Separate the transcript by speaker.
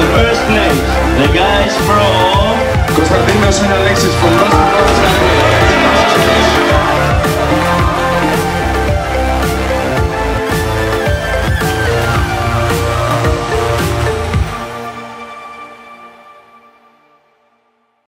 Speaker 1: the first place, the guys from
Speaker 2: Constantino and Alexis from